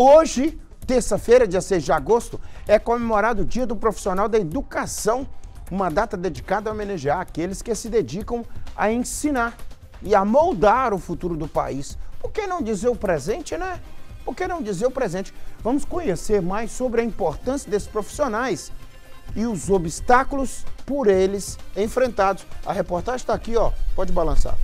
Hoje, terça-feira, dia 6 de agosto, é comemorado o Dia do Profissional da Educação, uma data dedicada a homenagear aqueles que se dedicam a ensinar e a moldar o futuro do país. Por que não dizer o presente, né? Por que não dizer o presente? Vamos conhecer mais sobre a importância desses profissionais e os obstáculos por eles enfrentados. A reportagem está aqui, ó. Pode balançar.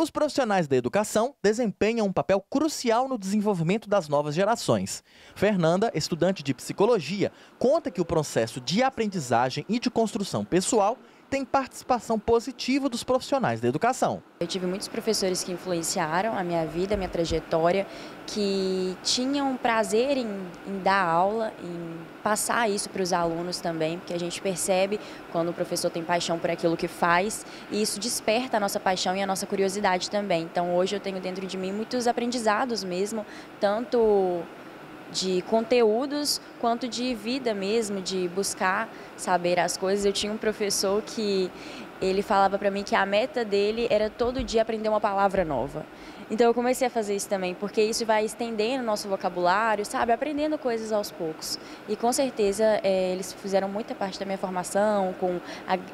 Os profissionais da educação desempenham um papel crucial no desenvolvimento das novas gerações. Fernanda, estudante de psicologia, conta que o processo de aprendizagem e de construção pessoal tem participação positiva dos profissionais da educação. Eu tive muitos professores que influenciaram a minha vida, a minha trajetória, que tinham prazer em, em dar aula, em passar isso para os alunos também, porque a gente percebe quando o professor tem paixão por aquilo que faz e isso desperta a nossa paixão e a nossa curiosidade também. Então hoje eu tenho dentro de mim muitos aprendizados mesmo, tanto de conteúdos quanto de vida mesmo, de buscar saber as coisas. Eu tinha um professor que ele falava para mim que a meta dele era todo dia aprender uma palavra nova. Então eu comecei a fazer isso também, porque isso vai estendendo o nosso vocabulário, sabe? Aprendendo coisas aos poucos. E com certeza é, eles fizeram muita parte da minha formação, com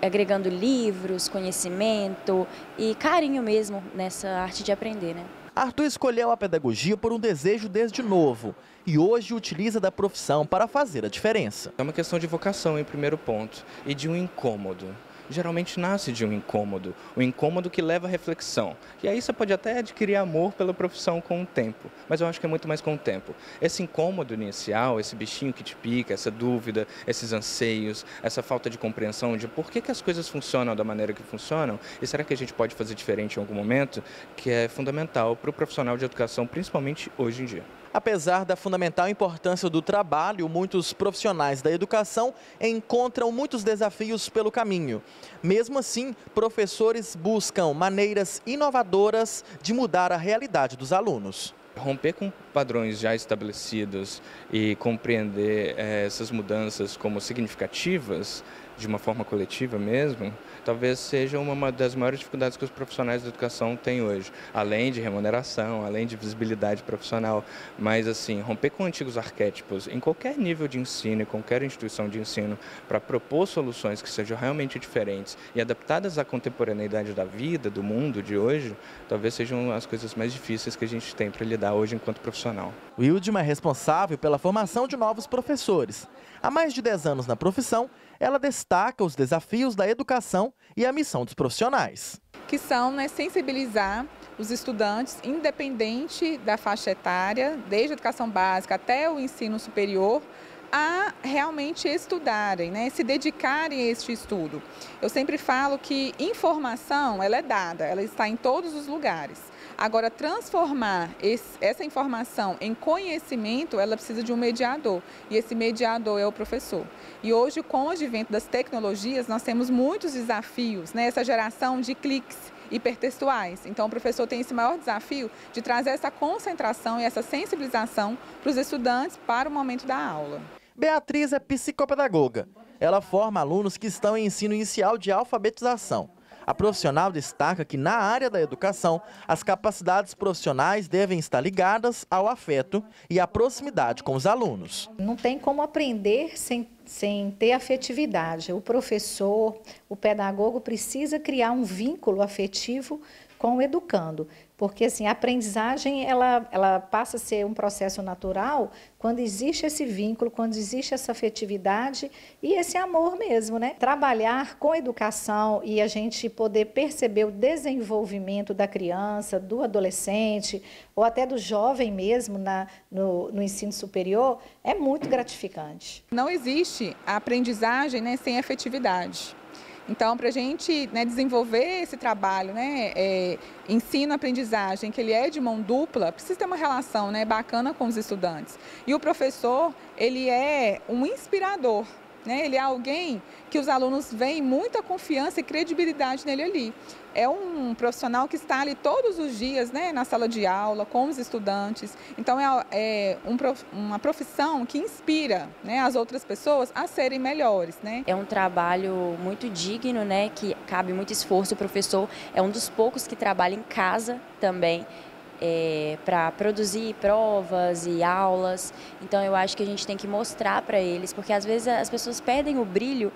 agregando livros, conhecimento e carinho mesmo nessa arte de aprender, né? Arthur escolheu a pedagogia por um desejo desde novo e hoje utiliza da profissão para fazer a diferença. É uma questão de vocação em primeiro ponto e de um incômodo geralmente nasce de um incômodo, um incômodo que leva à reflexão. E aí você pode até adquirir amor pela profissão com o tempo, mas eu acho que é muito mais com o tempo. Esse incômodo inicial, esse bichinho que te pica, essa dúvida, esses anseios, essa falta de compreensão de por que, que as coisas funcionam da maneira que funcionam e será que a gente pode fazer diferente em algum momento, que é fundamental para o profissional de educação, principalmente hoje em dia. Apesar da fundamental importância do trabalho, muitos profissionais da educação encontram muitos desafios pelo caminho. Mesmo assim, professores buscam maneiras inovadoras de mudar a realidade dos alunos. Romper com padrões já estabelecidos e compreender é, essas mudanças como significativas de uma forma coletiva mesmo, talvez seja uma das maiores dificuldades que os profissionais da educação têm hoje, além de remuneração, além de visibilidade profissional, mas assim, romper com antigos arquétipos em qualquer nível de ensino, em qualquer instituição de ensino, para propor soluções que sejam realmente diferentes e adaptadas à contemporaneidade da vida, do mundo de hoje, talvez sejam as coisas mais difíceis que a gente tem para lidar hoje enquanto profissional. O Wildman é responsável pela formação de novos professores. Há mais de 10 anos na profissão, ela destaca os desafios da educação e a missão dos profissionais. Que são né, sensibilizar os estudantes, independente da faixa etária, desde a educação básica até o ensino superior, a realmente estudarem, né, se dedicarem a este estudo. Eu sempre falo que informação ela é dada, ela está em todos os lugares. Agora, transformar esse, essa informação em conhecimento, ela precisa de um mediador. E esse mediador é o professor. E hoje, com o advento das tecnologias, nós temos muitos desafios, né? essa geração de cliques hipertextuais. Então, o professor tem esse maior desafio de trazer essa concentração e essa sensibilização para os estudantes para o momento da aula. Beatriz é psicopedagoga. Ela forma alunos que estão em ensino inicial de alfabetização. A profissional destaca que, na área da educação, as capacidades profissionais devem estar ligadas ao afeto e à proximidade com os alunos. Não tem como aprender sem, sem ter afetividade. O professor, o pedagogo precisa criar um vínculo afetivo com o educando. Porque assim, a aprendizagem ela, ela passa a ser um processo natural quando existe esse vínculo, quando existe essa afetividade e esse amor mesmo, né? Trabalhar com educação e a gente poder perceber o desenvolvimento da criança, do adolescente ou até do jovem mesmo na, no, no ensino superior é muito gratificante. Não existe a aprendizagem né, sem afetividade. Então, para a gente né, desenvolver esse trabalho, né, é, ensino-aprendizagem, que ele é de mão dupla, precisa ter uma relação né, bacana com os estudantes. E o professor, ele é um inspirador, né? Ele é alguém que os alunos veem muita confiança e credibilidade nele ali. É um profissional que está ali todos os dias né, na sala de aula, com os estudantes. Então, é, é um, uma profissão que inspira né, as outras pessoas a serem melhores. Né? É um trabalho muito digno, né, que cabe muito esforço. O professor é um dos poucos que trabalha em casa também é, para produzir provas e aulas. Então eu acho que a gente tem que mostrar para eles, porque às vezes as pessoas perdem o brilho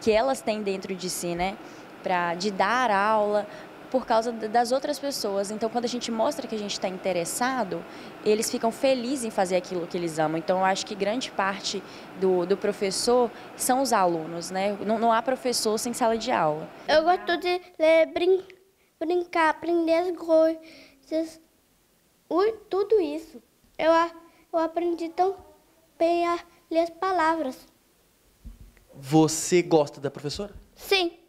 que elas têm dentro de si, né? Pra, de dar aula por causa das outras pessoas. Então, quando a gente mostra que a gente está interessado, eles ficam felizes em fazer aquilo que eles amam. Então, eu acho que grande parte do, do professor são os alunos, né? Não, não há professor sem sala de aula. Eu gosto de ler, brin brincar, aprender as coisas, tudo isso. Eu, eu aprendi tão bem a ler as palavras. Você gosta da professora? Sim.